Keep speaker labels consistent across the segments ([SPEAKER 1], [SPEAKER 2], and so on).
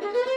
[SPEAKER 1] Thank you.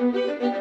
[SPEAKER 1] Música